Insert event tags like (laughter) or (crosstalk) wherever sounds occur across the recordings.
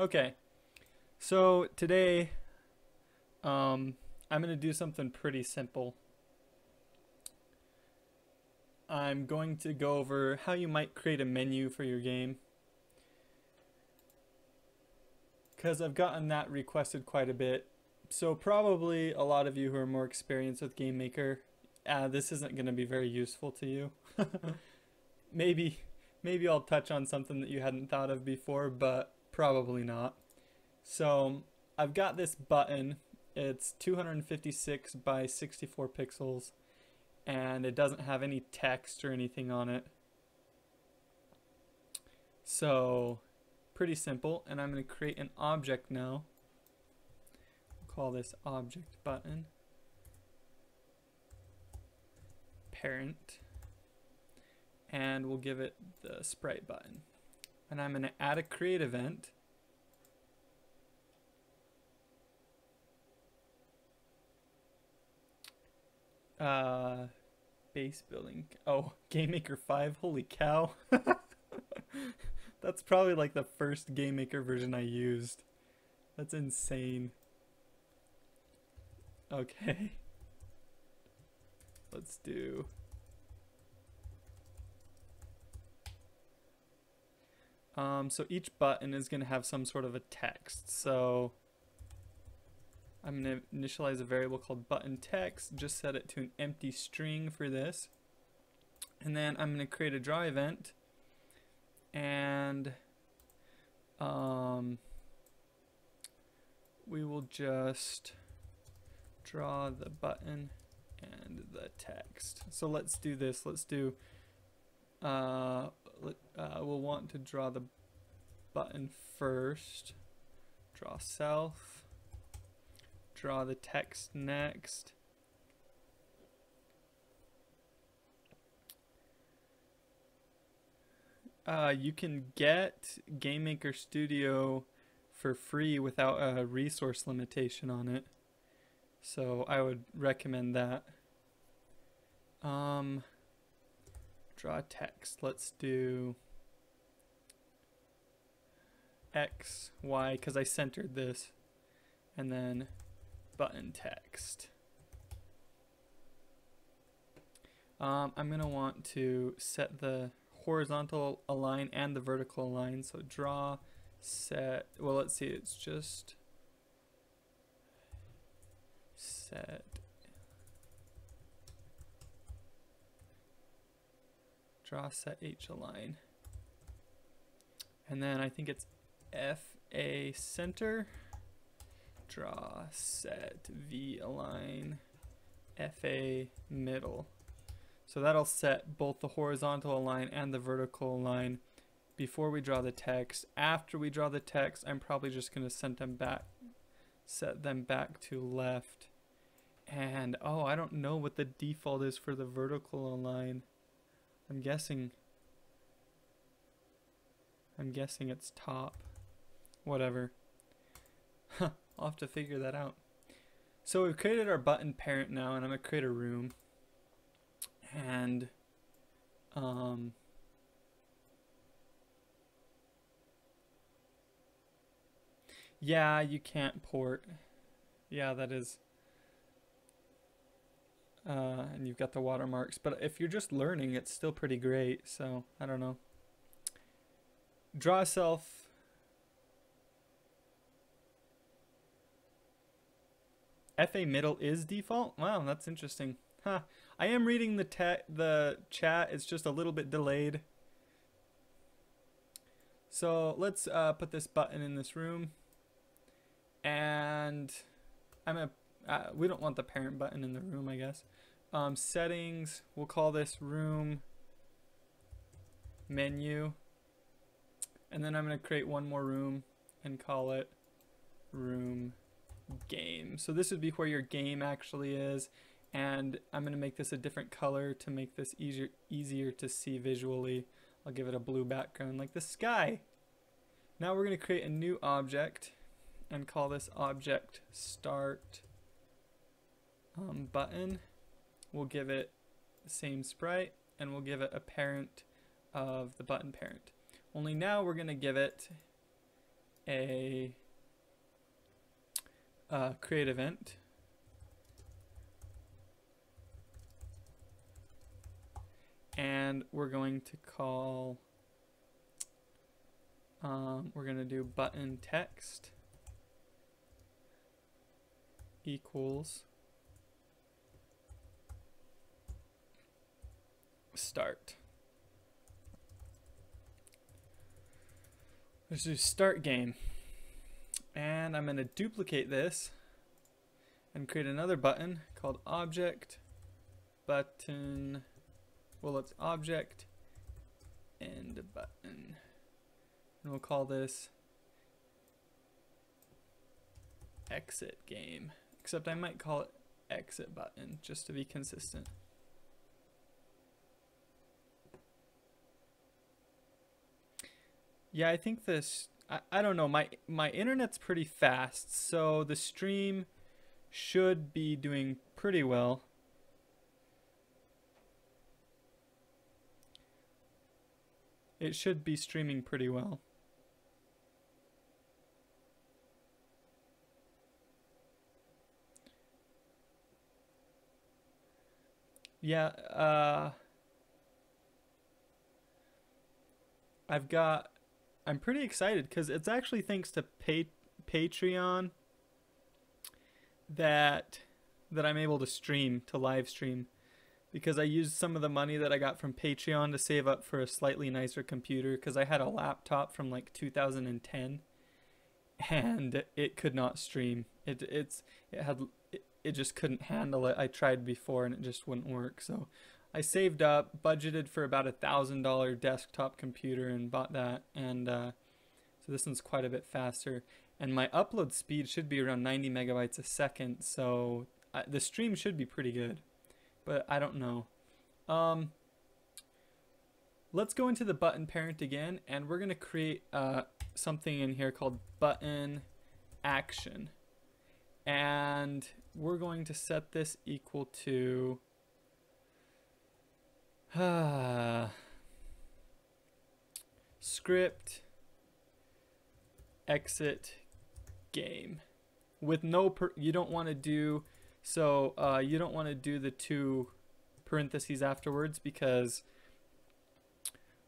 Okay, so today um, I'm going to do something pretty simple. I'm going to go over how you might create a menu for your game. Because I've gotten that requested quite a bit. So probably a lot of you who are more experienced with GameMaker, uh, this isn't going to be very useful to you. (laughs) maybe, maybe I'll touch on something that you hadn't thought of before, but Probably not. So I've got this button. It's 256 by 64 pixels and it doesn't have any text or anything on it. So pretty simple and I'm going to create an object now. Call this object button. Parent and we'll give it the sprite button and I'm going to add a create event. Uh, base building. Oh, (laughs) GameMaker 5. Holy cow. (laughs) That's probably like the first GameMaker version I used. That's insane. Okay. (laughs) Let's do Um, so each button is going to have some sort of a text. So I'm going to initialize a variable called button text, just set it to an empty string for this. And then I'm going to create a draw event and um, we will just draw the button and the text. So let's do this. Let's do uh, uh, we'll want to draw the button first. Draw self. Draw the text next. Uh, you can get GameMaker Studio for free without a resource limitation on it. So I would recommend that. Um, draw text. Let's do X, Y, because I centered this, and then button text. Um, I'm going to want to set the horizontal align and the vertical align. So draw, set, well, let's see, it's just set draw set H align. And then I think it's FA center, draw set V align, FA middle. So that'll set both the horizontal align and the vertical align before we draw the text. After we draw the text, I'm probably just going to set them back, set them back to left. And oh, I don't know what the default is for the vertical align. I'm guessing. I'm guessing it's top. Whatever. (laughs) I'll have to figure that out. So we've created our button parent now, and I'm gonna create a room. And um, yeah, you can't port. Yeah, that is uh, and you've got the watermarks. But if you're just learning, it's still pretty great. So I don't know. Draw self. FA middle is default. Wow, that's interesting. Huh. I am reading the the chat. It's just a little bit delayed. So let's uh, put this button in this room. And I'm gonna. Uh, we don't want the parent button in the room, I guess um, settings, we'll call this room menu. And then I'm going to create one more room and call it room game. So this would be where your game actually is. And I'm going to make this a different color to make this easier, easier to see visually. I'll give it a blue background like the sky. Now we're going to create a new object and call this object start um, button we'll give it same sprite and we'll give it a parent of the button parent. Only now we're going to give it a uh, create event. And we're going to call, um, we're going to do button text equals start. Let's do start game. And I'm going to duplicate this and create another button called object button. Well, it's object end button. And we'll call this exit game. Except I might call it exit button just to be consistent. Yeah, I think this. I, I don't know. My my internet's pretty fast, so the stream should be doing pretty well. It should be streaming pretty well. Yeah, uh, I've got I'm pretty excited because it's actually thanks to pa- Patreon that that I'm able to stream to live stream because I used some of the money that I got from Patreon to save up for a slightly nicer computer because I had a laptop from like 2010 and it could not stream. It it's it had it, it just couldn't handle it. I tried before and it just wouldn't work. So I saved up, budgeted for about a thousand dollar desktop computer and bought that. And uh, so this one's quite a bit faster. And my upload speed should be around 90 megabytes a second. So uh, the stream should be pretty good, but I don't know. Um, let's go into the button parent again, and we're gonna create uh, something in here called button action. And we're going to set this equal to (sighs) Script exit game with no per you don't want to do so uh, you don't want to do the two parentheses afterwards because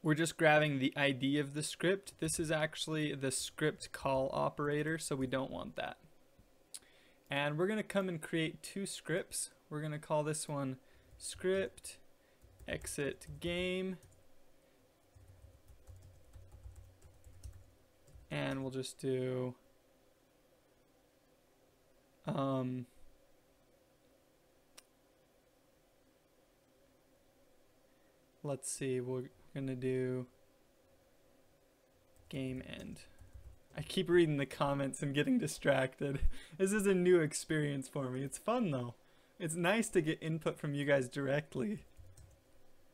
we're just grabbing the ID of the script. This is actually the script call operator, so we don't want that. And we're going to come and create two scripts. We're going to call this one script exit game. And we'll just do um, let's see, we're gonna do game end. I keep reading the comments and getting distracted. (laughs) This is a new experience for me. It's fun though. It's nice to get input from you guys directly.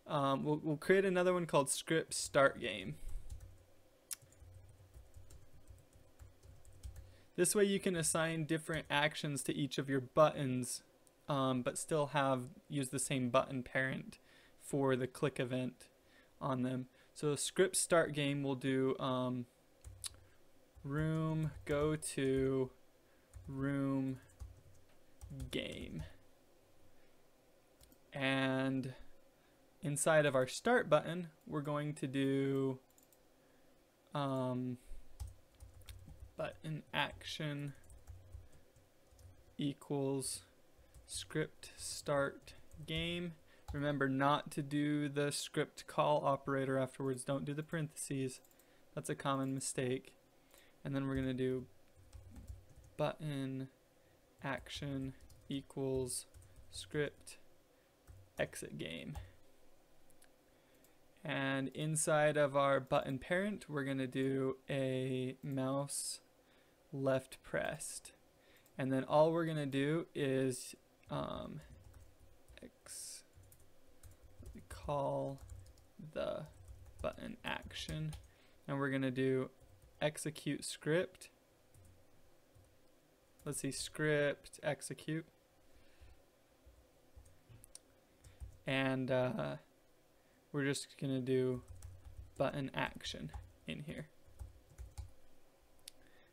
Um, we'll, we'll create another one called script start game. This way you can assign different actions to each of your buttons, um, but still have use the same button parent for the click event on them. So script start game will do um, room go to room game. And inside of our start button, we're going to do um, button action equals script start game. Remember not to do the script call operator afterwards. Don't do the parentheses. That's a common mistake. And then we're going to do button action equals script exit game. And inside of our button parent, we're going to do a mouse left pressed. And then all we're going to do is um, X, call the button action. And we're going to do execute script. Let's see, script execute. And uh, we're just going to do button action in here.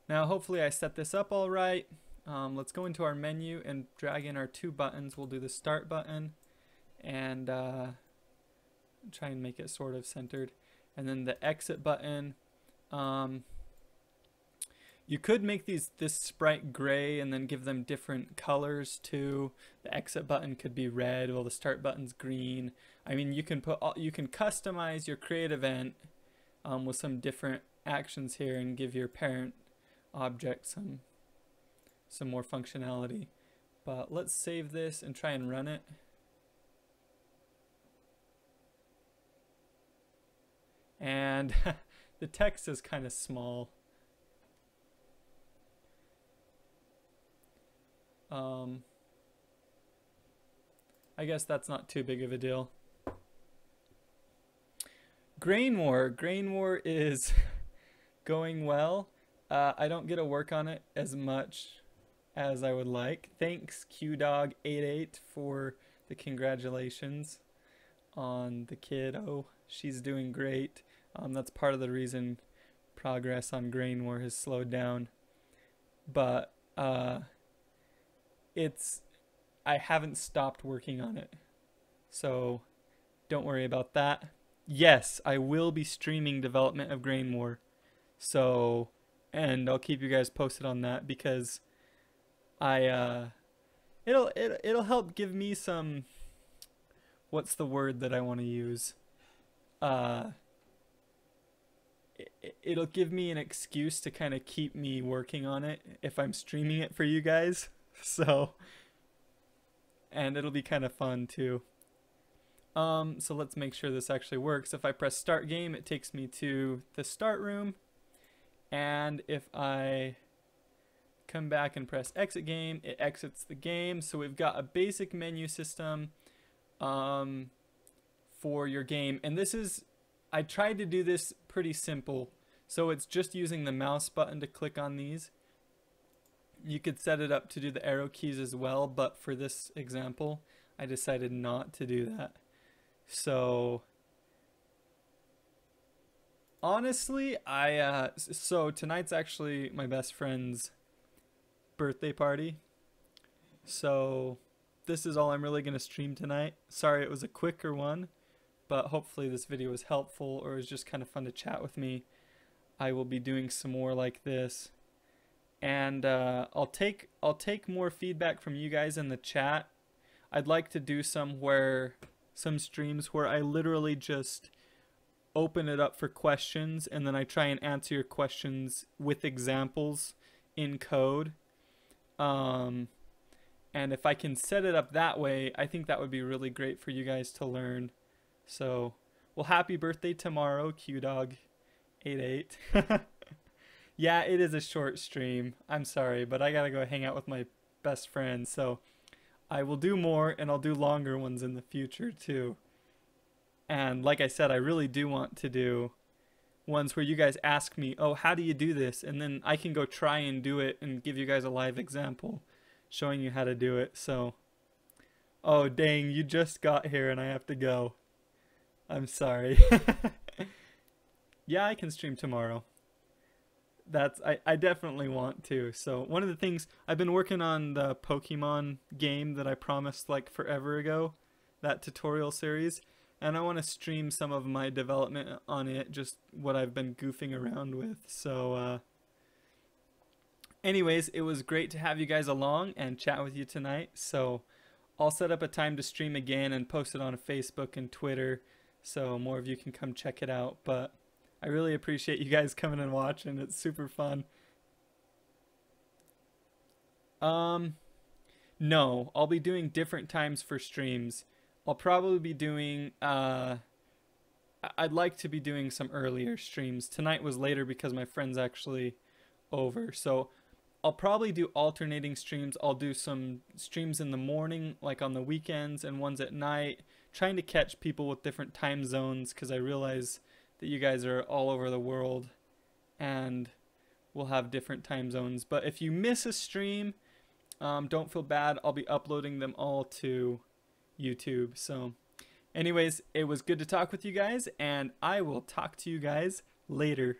Now hopefully I set this up all right. Um, let's go into our menu and drag in our two buttons. We'll do the start button and uh, try and make it sort of centered. And then the exit button. Um, you could make these this sprite gray and then give them different colors too. The exit button could be red while the start button's green. I mean, you can put all, you can customize your create event um, with some different actions here and give your parent object some some more functionality. But let's save this and try and run it. And (laughs) the text is kind of small. Um, I guess that's not too big of a deal. Grain War. Grain War is (laughs) going well. Uh, I don't get to work on it as much as I would like. Thanks QDog88 for the congratulations on the kid. Oh, she's doing great. Um, that's part of the reason progress on Grain War has slowed down. But uh, it's I haven't stopped working on it. So don't worry about that. Yes, I will be streaming development of Grain War. So and I'll keep you guys posted on that because I uh it'll it, it'll help give me some what's the word that I want to use? Uh it, it'll give me an excuse to kind of keep me working on it if I'm streaming it for you guys. (laughs) So and it'll be kind of fun too. Um, so let's make sure this actually works. If I press start game, it takes me to the start room. And if I come back and press exit game, it exits the game. So we've got a basic menu system um, for your game. And this is, I tried to do this pretty simple. So it's just using the mouse button to click on these. You could set it up to do the arrow keys as well, but for this example, I decided not to do that. So honestly, I uh so tonight's actually my best friend's birthday party. So this is all I'm really going to stream tonight. Sorry it was a quicker one, but hopefully this video was helpful or was just kind of fun to chat with me. I will be doing some more like this and uh, I'll take I'll take more feedback from you guys in the chat. I'd like to do some where some streams where I literally just open it up for questions and then I try and answer your questions with examples in code. Um, and if I can set it up that way, I think that would be really great for you guys to learn. So, well, happy birthday tomorrow, QDog88. (laughs) yeah, it is a short stream. I'm sorry, but I gotta go hang out with my best friend. So I will do more and I'll do longer ones in the future too. And like I said, I really do want to do ones where you guys ask me, oh, how do you do this? And then I can go try and do it and give you guys a live example showing you how to do it. So, oh, dang, you just got here and I have to go. I'm sorry. (laughs) yeah, I can stream tomorrow that's I, I definitely want to. So one of the things I've been working on the Pokemon game that I promised like forever ago, that tutorial series, and I want to stream some of my development on it, just what I've been goofing around with. So uh anyways, it was great to have you guys along and chat with you tonight. So I'll set up a time to stream again and post it on Facebook and Twitter so more of you can come check it out. But I really appreciate you guys coming and watching. It's super fun. Um, no, I'll be doing different times for streams. I'll probably be doing, uh, I'd like to be doing some earlier streams. Tonight was later because my friend's actually over. So I'll probably do alternating streams. I'll do some streams in the morning, like on the weekends, and ones at night, trying to catch people with different time zones because I realize that you guys are all over the world and we'll have different time zones. But if you miss a stream, um, don't feel bad. I'll be uploading them all to YouTube. So, anyways, it was good to talk with you guys, and I will talk to you guys later.